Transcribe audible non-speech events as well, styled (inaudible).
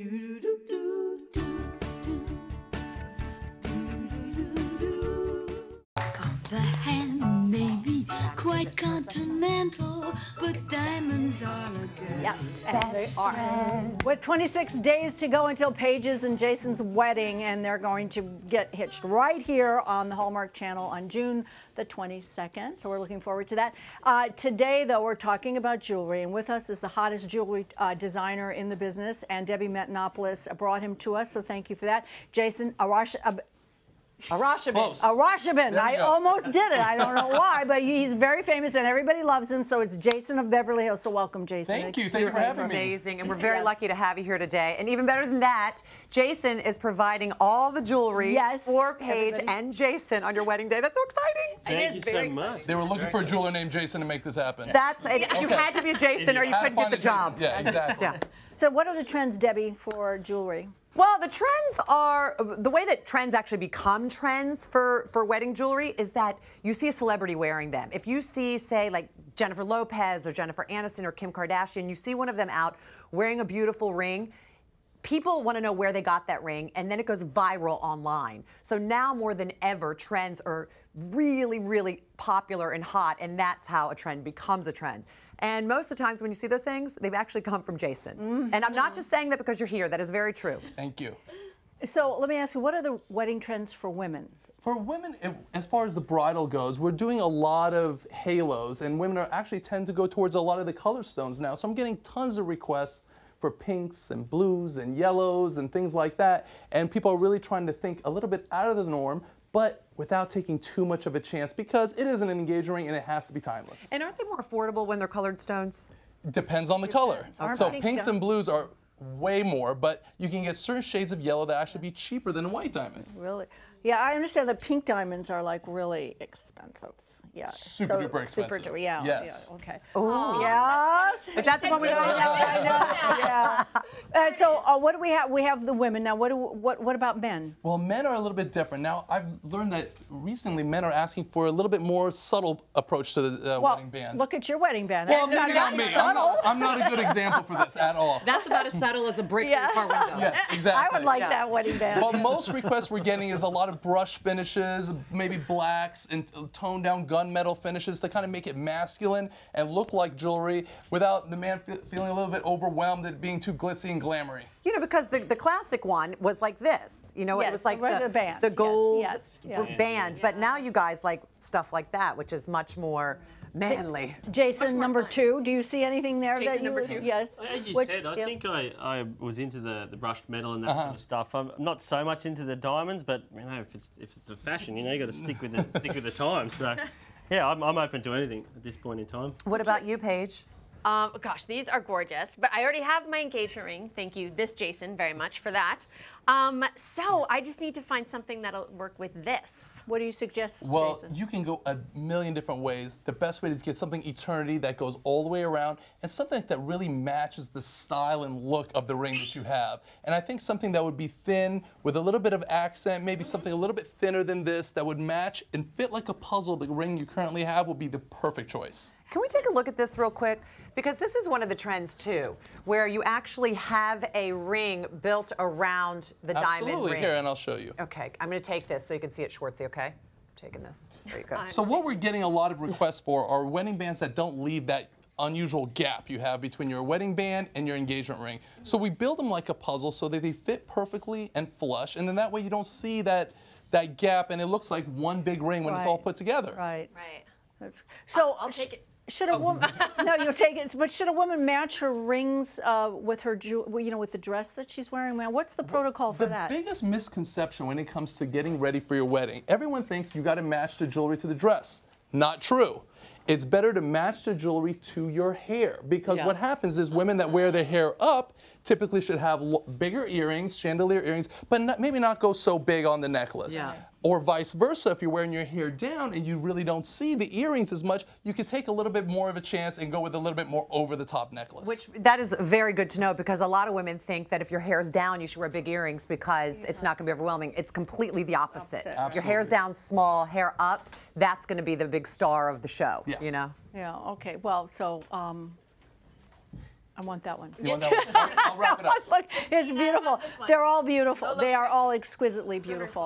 Be quite continental, but diamonds are a girl's Yes, and they are. With 26 days to go until Paige's and Jason's wedding, and they're going to get hitched right here on the Hallmark Channel on June the 22nd. So we're looking forward to that. Uh, today, though, we're talking about jewelry, and with us is the hottest jewelry uh, designer in the business, and Debbie Matenopoulos brought him to us. So thank you for that, Jason Arash. Arashaben. Close. Arashaben. I go. almost did it. I don't know (laughs) why, but he's very famous and everybody loves him. So it's Jason of Beverly Hills. So welcome, Jason. Thank you. Excuse Thank you for me having me. Amazing, and we're (laughs) very Yeah. lucky to have you here today. And even better than that, Jason is providing all the jewelry Yes, for Paige everybody. and Jason on your wedding day. That's so exciting. Thank you so much. They were looking for a jeweler named Jason to make this happen. That's it. You had to be a Jason, or you couldn't get the a Jason. job. Yeah, exactly. Yeah. So what are the trends, Debbie, for jewelry? Well, the trends are the way that trends actually become trends for for wedding jewelry is that you see a celebrity wearing them. If you see, say, like Jennifer Lopez or Jennifer Aniston or Kim Kardashian, you see one of them out wearing a beautiful ring. People want to know where they got that ring, and then it goes viral online. So now more than ever, trends are really, really popular and hot, and that's how a trend becomes a trend. And most of the times when you see those things, they've actually come from Jason. Mm-hmm. And I'm not just saying that because you're here. That is very true. Thank you. So let me ask you, what are the wedding trends for women? For women, as far as the bridal goes, we're doing a lot of halos, and women are actually tend to go towards a lot of the color stones now. So I'm getting tons of requests for pinks and blues and yellows and things like that. And people are really trying to think a little bit out of the norm, but without taking too much of a chance because it is an engagement ring and it has to be timeless. And aren't they more affordable when they're colored stones? Depends on the color. Aren't So pink pinks di- and blues are way more, but you can get certain shades of yellow that actually be cheaper than a white diamond. Really? Yeah, I understand that pink diamonds are like really expensive. Yeah. Super duper Super expensive. duper, yeah. Yes. Yeah, okay. Oh. Yes. Is that the one we Yeah, I know. Yeah. And so, uh, what do we have? We have the women now. What do what what about men? Well, men are a little bit different. Now, I've learned that recently men are asking for a little bit more subtle approach to the uh, Well, wedding bands. look at your wedding band. well, That's maybe not me. I'm not, I'm not a good example for this at all. That's about as subtle as a brick Yeah. through a car window. yes, exactly. (laughs) I would like Yeah. that wedding band. Well, most requests we're getting is a lot of brush finishes, maybe blacks and toned down gunmetal finishes to kind of make it masculine and look like jewelry without the man fe- feeling a little bit overwhelmed at being too glitzy and glamoury. You know, because the, the classic one was like this. You know, Yes, it was like the regular the, bands. the gold yes, b- yeah. band. But now you guys like stuff like that, which is much more manly. Jason, number two. Do you see anything there Jason, that you? number two. Yes. As you Which- said, I yeah. think I, I was into the, the brushed metal and that Uh-huh. sort of stuff. I'm not so much into the diamonds, but you know, if it's if it's a fashion, you know, you got to stick with the stick with the (laughs) times. So, yeah, I'm, I'm open to anything at this point in time. What about you, Paige? Um, gosh, these are gorgeous. But I already have my engagement ring. Thank you, this Jason, very much for that. Um, so I just need to find something that'll work with this. What do you suggest, Well, Jason? you can go a million different ways. The best way is to get something eternity that goes all the way around and something that really matches the style and look of the ring that you have. And I think something that would be thin with a little bit of accent, maybe something a little bit thinner than this that would match and fit like a puzzle the ring you currently have would be the perfect choice. Can we take a look at this real quick? Because this is one of the trends too, where you actually have a ring built around the diamond Absolutely. ring. Here, and I'll show you. Okay, I'm going to take this so you can see it, Schwartzy. Okay, I'm taking this. There you go. So what we're getting a lot of requests for are wedding bands that don't leave that unusual gap you have between your wedding band and your engagement ring. So we build them like a puzzle so that they fit perfectly and flush, and then that way you don't see that that gap and it looks like one big ring when it's all put together. Right. Right. That's, so I'll sh- take it. Should a woman? (laughs) no, you'll take it. But should a woman match her rings uh, with her, you know, with the dress that she's wearing? Man, what's the protocol for The that? The biggest misconception when it comes to getting ready for your wedding, everyone thinks you got to match the jewelry to the dress. Not true. It's better to match the jewelry to your hair because Yeah. what happens is women that wear their hair up typically should have bigger earrings, chandelier earrings, but not, maybe not go so big on the necklace. Yeah. Or vice versa, if you're wearing your hair down and you really don't see the earrings as much, you could take a little bit more of a chance and go with a little bit more over the top necklace. Which that is very good to know because a lot of women think that if your hair's down, you should wear big earrings because it's not going to be overwhelming. It's completely the opposite. Opposite. If Your hair's down small, hair up. That's going to be the big star of the show. Yeah. You know. Yeah. Okay. Well, so um, I want that one. You want that one? I'll, I'll wrap it up. (laughs) Look, it's beautiful. They're all beautiful. They are all exquisitely beautiful.